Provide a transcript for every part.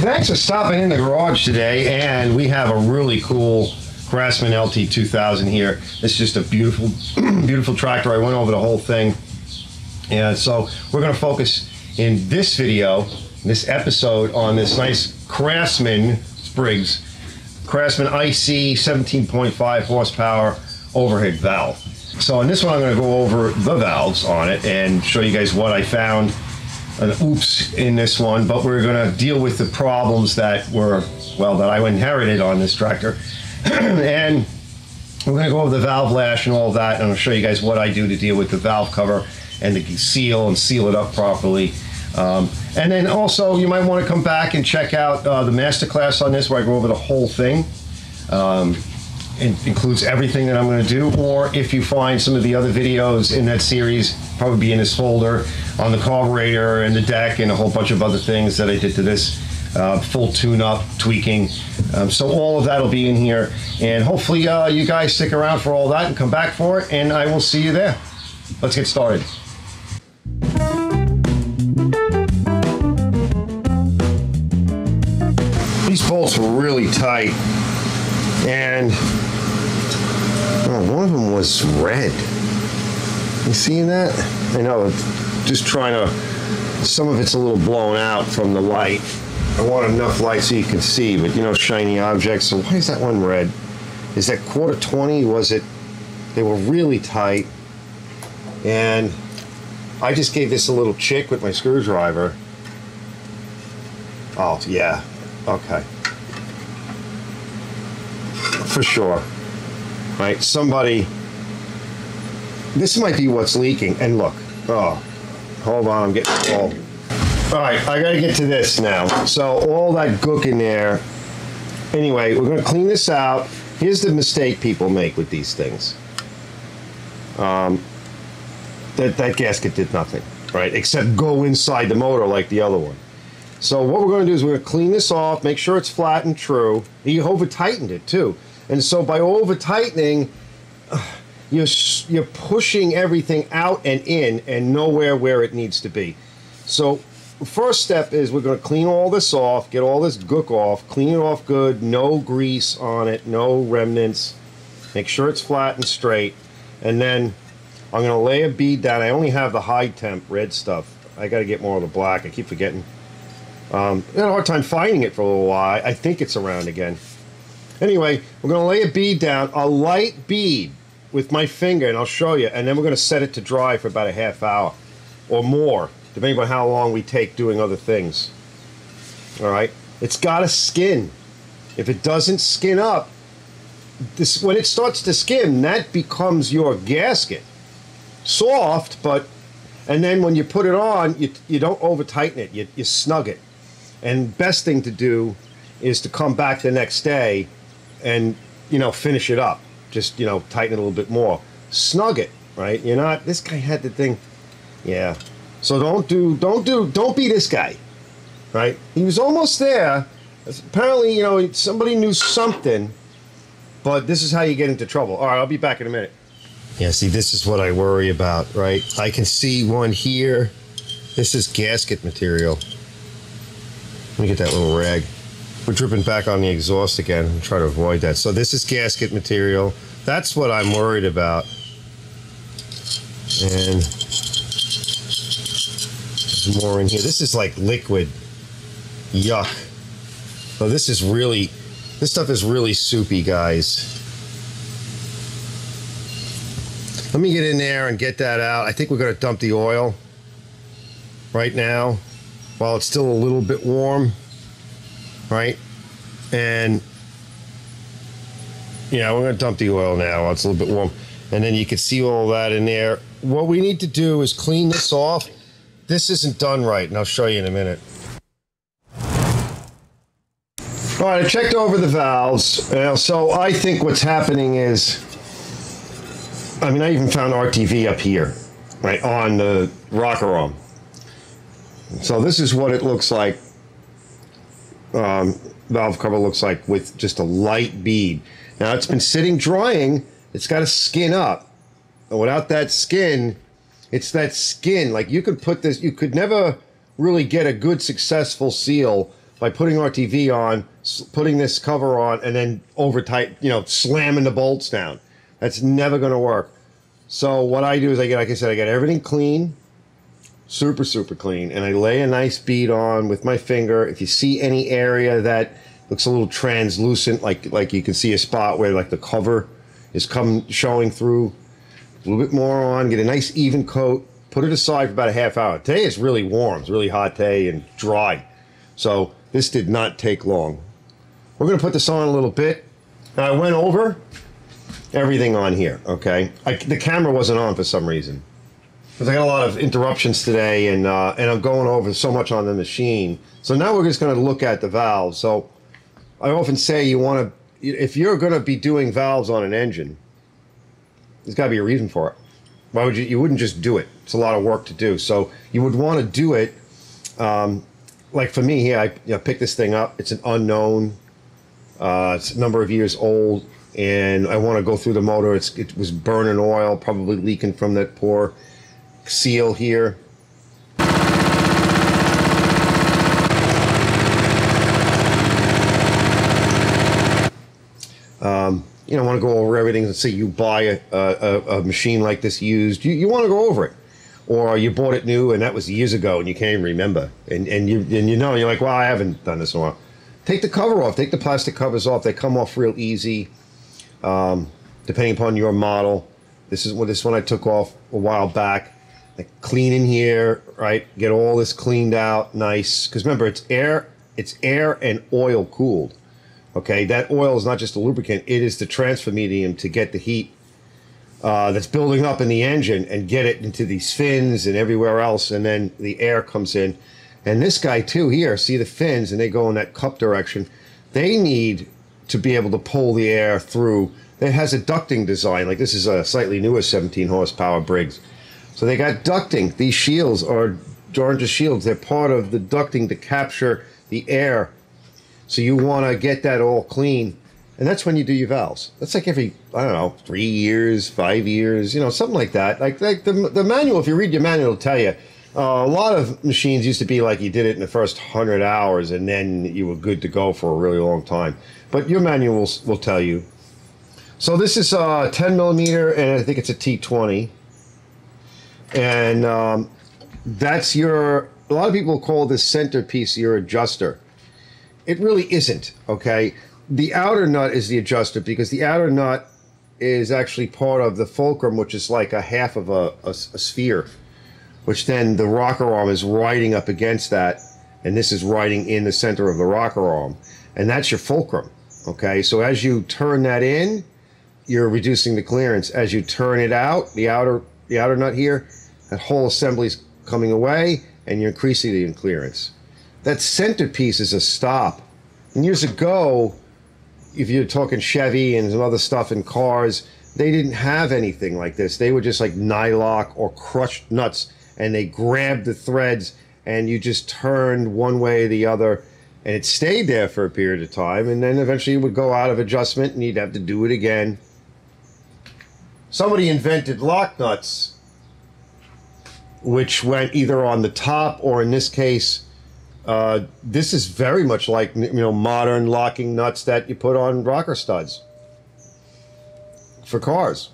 thanks for stopping in the garage today. And we have a really cool Craftsman LT 2000 here. It's just a beautiful, beautiful tractor. I went over the whole thing. And so we're going to focus in this video, this episode, on this nice Craftsman Briggs, Craftsman IC 17.5 horsepower overhead valve. So in this one, I'm going to go over the valves on it and show you guys what I found an oops in this one, but we're going to deal with the problems that were, well, that I inherited on this tractor. and we're going to go over the valve lash and all that, and I'll show you guys what I do to deal with the valve cover and the seal and seal it up properly. Um, and then also, you might want to come back and check out uh, the masterclass on this, where I go over the whole thing. Um, it includes everything that I'm going to do, or if you find some of the other videos in that series, probably be in this folder on the carburetor and the deck and a whole bunch of other things that I did to this. Uh, full tune-up, tweaking. Um, so all of that will be in here, and hopefully uh, you guys stick around for all that and come back for it, and I will see you there. Let's get started. These bolts were really tight, and oh, one of them was red. You seeing that? I know, just trying to, some of it's a little blown out from the light. I want enough light so you can see, but you know, shiny objects. So why is that one red? Is that quarter 20? Was it? They were really tight. And I just gave this a little chick with my screwdriver. Oh, yeah. Okay. For sure. Right? Somebody. This might be what's leaking. And look. Oh. Hold on. I'm getting all. All right. I got to get to this now. So, all that gook in there. Anyway, we're going to clean this out. Here's the mistake people make with these things. Um, that, that gasket did nothing, right? Except go inside the motor like the other one. So what we're going to do is we're going to clean this off, make sure it's flat and true. You over tightened it too, and so by over tightening, you're you're pushing everything out and in and nowhere where it needs to be. So first step is we're going to clean all this off, get all this gook off, clean it off good, no grease on it, no remnants. Make sure it's flat and straight, and then I'm going to lay a bead down. I only have the high temp red stuff. I got to get more of the black. I keep forgetting. Um, I had a hard time finding it for a little while. I think it's around again. Anyway, we're going to lay a bead down, a light bead with my finger, and I'll show you. And then we're going to set it to dry for about a half hour or more, depending on how long we take doing other things. All right? It's got to skin. If it doesn't skin up, this when it starts to skin, that becomes your gasket. Soft, but and then when you put it on, you, you don't over tighten it. You, you snug it. And best thing to do is to come back the next day and, you know, finish it up. Just, you know, tighten it a little bit more. Snug it, right? You're not, this guy had the thing. Yeah. So don't do, don't do, don't be this guy, right? He was almost there. Apparently, you know, somebody knew something, but this is how you get into trouble. All right, I'll be back in a minute. Yeah, see, this is what I worry about, right? I can see one here. This is gasket material. Let me get that little rag. We're dripping back on the exhaust again. I'm trying to avoid that. So this is gasket material. That's what I'm worried about. And there's more in here. This is like liquid. Yuck. So this is really, this stuff is really soupy, guys. Let me get in there and get that out. I think we're going to dump the oil right now while it's still a little bit warm, right? And yeah, we're going to dump the oil now it's a little bit warm. And then you can see all that in there. What we need to do is clean this off. This isn't done right, and I'll show you in a minute. All right, I checked over the valves. Uh, so I think what's happening is, I mean, I even found RTV up here, right, on the rocker arm. So this is what it looks like, um, valve cover looks like with just a light bead. Now it's been sitting drying, it's got a skin up. And without that skin, it's that skin. Like you could put this, you could never really get a good successful seal by putting RTV on, putting this cover on, and then over tight, you know, slamming the bolts down. That's never going to work. So what I do is I get, like I said, I get everything clean, super, super clean, and I lay a nice bead on with my finger. If you see any area that looks a little translucent, like like you can see a spot where like the cover is come showing through, a little bit more on, get a nice even coat, put it aside for about a half hour. Today it's really warm, it's really hot day and dry. So this did not take long. We're gonna put this on a little bit. Now I went over everything on here, okay? I, the camera wasn't on for some reason. Because I got a lot of interruptions today and, uh, and I'm going over so much on the machine. So now we're just gonna look at the valves. So I often say you wanna, if you're gonna be doing valves on an engine, there's gotta be a reason for it. Why would you, you wouldn't just do it. It's a lot of work to do. So you would wanna do it um, like for me here, I you know, picked this thing up. It's an unknown. Uh, it's a number of years old, and I want to go through the motor. It's, it was burning oil, probably leaking from that poor seal here. Um, you know, want to go over everything. Let's say you buy a, a, a machine like this used, you, you want to go over it. Or you bought it new and that was years ago and you can't even remember. And, and you and you know you're like well i haven't done this in a while. Take the cover off. Take the plastic covers off. They come off real easy. Um, depending upon your model this is what this one i took off a while back like clean in here right get all this cleaned out nice because remember it's air it's air and oil cooled okay that oil is not just a lubricant it is the transfer medium to get the heat uh, that's building up in the engine and get it into these fins and everywhere else, and then the air comes in. And this guy too here, see the fins, and they go in that cup direction. They need to be able to pull the air through. It has a ducting design, like this is a slightly newer 17 horsepower Briggs. So they got ducting. These shields are Georgia shields. They're part of the ducting to capture the air. So you want to get that all clean and that's when you do your valves. That's like every I don't know three years, five years, you know, something like that. Like like the the manual. If you read your manual, it'll tell you. Uh, a lot of machines used to be like you did it in the first hundred hours, and then you were good to go for a really long time. But your manual will, will tell you. So this is a uh, 10 millimeter, and I think it's a T20, and um, that's your. A lot of people call this centerpiece your adjuster. It really isn't. Okay the outer nut is the adjuster because the outer nut is actually part of the fulcrum, which is like a half of a, a, a sphere, which then the rocker arm is riding up against that, and this is riding in the center of the rocker arm, and that's your fulcrum. Okay, so as you turn that in, you're reducing the clearance. As you turn it out, the outer the outer nut here, that whole assembly is coming away, and you're increasing the clearance. That centerpiece is a stop. And years ago, if you're talking Chevy and some other stuff in cars, they didn't have anything like this. They were just like nylock or crushed nuts, and they grabbed the threads, and you just turned one way or the other, and it stayed there for a period of time, and then eventually it would go out of adjustment, and you'd have to do it again. Somebody invented lock nuts, which went either on the top or, in this case, uh, this is very much like you know modern locking nuts that you put on rocker studs for cars.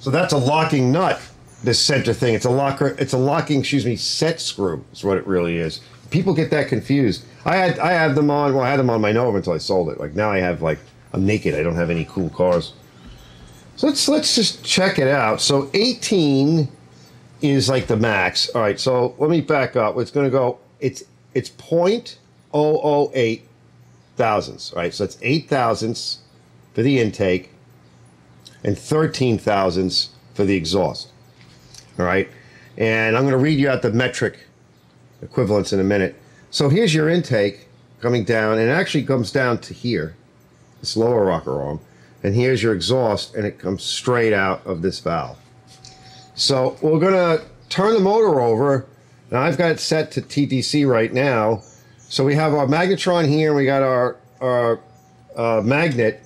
So that's a locking nut. This center thing. It's a locker. It's a locking. Excuse me. Set screw is what it really is. People get that confused. I had I had them on. Well, I had them on my Nova until I sold it. Like now I have like I'm naked. I don't have any cool cars. So let's let's just check it out. So 18 is like the max. All right, so let me back up. It's going to go. It's it's point oh oh eight thousandths. Right, so it's eight thousandths for the intake, and thirteen thousandths for the exhaust. All right, and I'm going to read you out the metric equivalents in a minute. So here's your intake coming down, and it actually comes down to here, this lower rocker arm, and here's your exhaust, and it comes straight out of this valve. So we're gonna turn the motor over. Now I've got it set to TDC right now. So we have our magnetron here, and we got our our uh, magnet,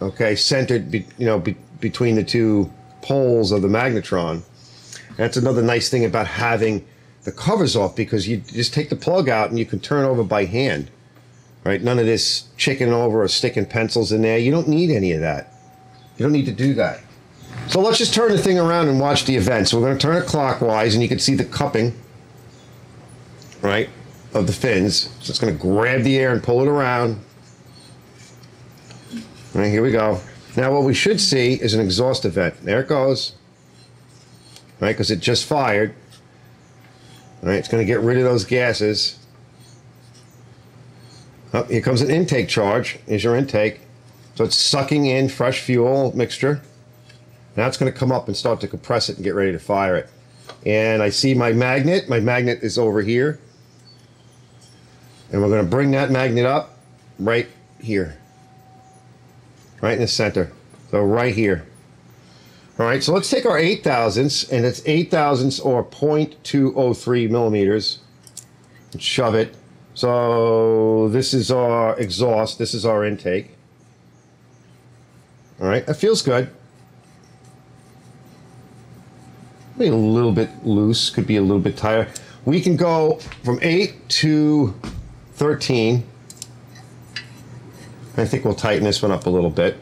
okay, centered, be, you know, be, between the two poles of the magnetron. That's another nice thing about having the covers off because you just take the plug out and you can turn over by hand. Right? None of this chicken over or sticking pencils in there. You don't need any of that. You don't need to do that. So let's just turn the thing around and watch the event. So we're going to turn it clockwise and you can see the cupping, right, of the fins. So it's going to grab the air and pull it around. All right, here we go. Now what we should see is an exhaust event. There it goes. Right, because it just fired. All right, it's going to get rid of those gases. Here comes an intake charge. Here's your intake. So it's sucking in fresh fuel mixture. Now it's going to come up and start to compress it and get ready to fire it. And I see my magnet. My magnet is over here. And we're going to bring that magnet up right here. Right in the center. So right here. All right, so let's take our 8 thousandths, and it's 8 thousandths or 0.203 millimeters, and shove it. So this is our exhaust, this is our intake. All right, that feels good. Maybe a little bit loose, could be a little bit tighter. We can go from 8 to 13. I think we'll tighten this one up a little bit.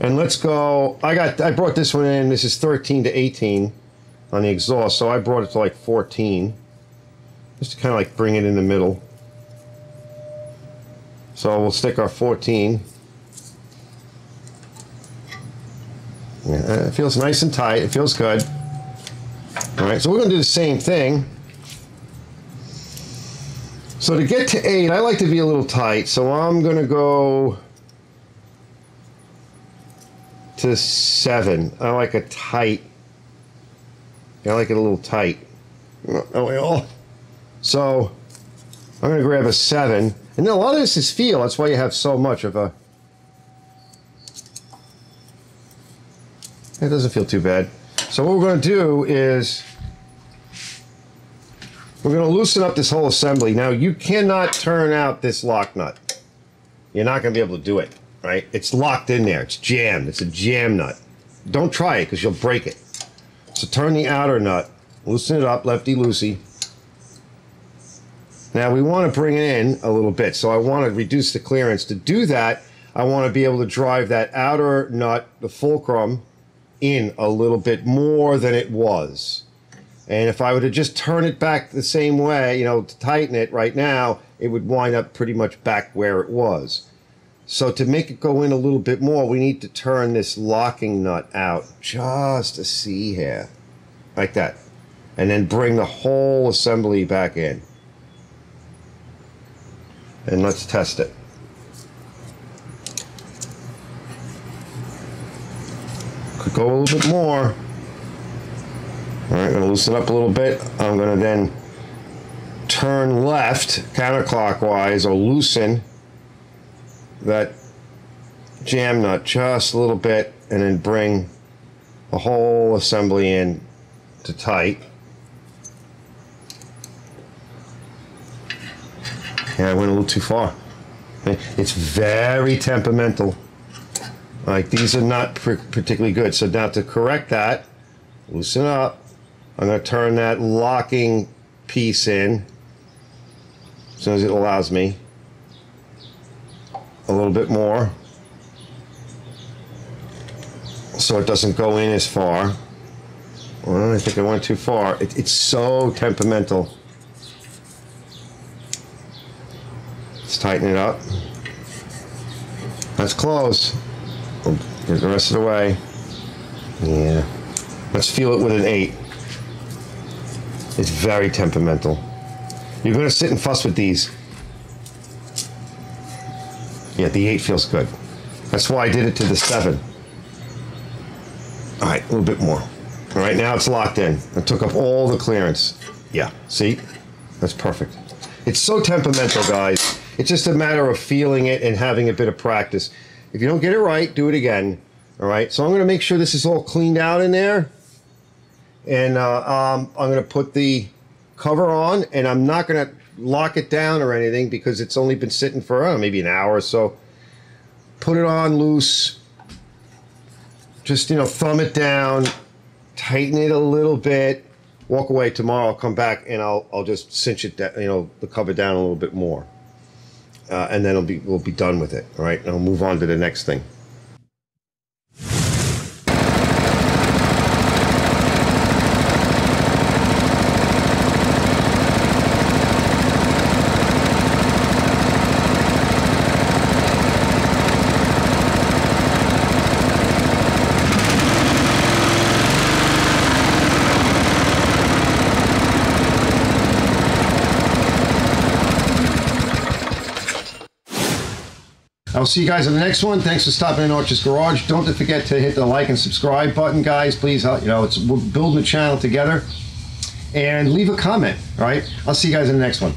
And let's go, I got, I brought this one in, this is 13 to 18 on the exhaust, so I brought it to like 14. Just to kind of like bring it in the middle. So we'll stick our 14. Yeah, it feels nice and tight, it feels good. All right, so we're gonna do the same thing. So to get to eight, I like to be a little tight, so I'm gonna go to seven. I like a tight. I like it a little tight. Oh, oh. so I'm going to grab a seven. And a lot of this is feel. That's why you have so much of a. It doesn't feel too bad. So what we're going to do is we're going to loosen up this whole assembly. Now you cannot turn out this lock nut. You're not going to be able to do it right? It's locked in there. It's jammed. It's a jam nut. Don't try it because you'll break it. So turn the outer nut, loosen it up, lefty-loosey. Now we want to bring it in a little bit. So I want to reduce the clearance. To do that, I want to be able to drive that outer nut, the fulcrum, in a little bit more than it was. And if I were to just turn it back the same way, you know, to tighten it right now, it would wind up pretty much back where it was. So to make it go in a little bit more, we need to turn this locking nut out just a see here, like that. And then bring the whole assembly back in. And let's test it. Could go a little bit more. All right, I'm gonna loosen up a little bit. I'm gonna then turn left counterclockwise or loosen that jam nut just a little bit and then bring the whole assembly in to tight. Yeah, I went a little too far. It's very temperamental. Like these are not particularly good. So now to correct that, loosen up. I'm going to turn that locking piece in as soon as it allows me a little bit more so it doesn't go in as far. Well, I think I went too far. It, it's so temperamental. Let's tighten it up. That's close. Get the rest of the way. Yeah. Let's feel it with an 8. It's very temperamental. You're going to sit and fuss with these. Yeah, the 8 feels good. That's why I did it to the 7. All right, a little bit more. All right, now it's locked in. I took up all the clearance. Yeah, see? That's perfect. It's so temperamental, guys. It's just a matter of feeling it and having a bit of practice. If you don't get it right, do it again. All right, so I'm going to make sure this is all cleaned out in there. And uh, um, I'm going to put the cover on, and I'm not going to lock it down or anything because it's only been sitting for know, maybe an hour or so. Put it on loose. Just, you know, thumb it down, tighten it a little bit, walk away tomorrow. I'll come back and I'll I'll just cinch it, you know, the cover down a little bit more, uh, and then it'll be we'll be done with it. All right, and I'll move on to the next thing. I'll see you guys in the next one. Thanks for stopping in Arch's Garage. Don't forget to hit the like and subscribe button, guys. Please, uh, you know, it's we're building a channel together. And leave a comment. All right. I'll see you guys in the next one.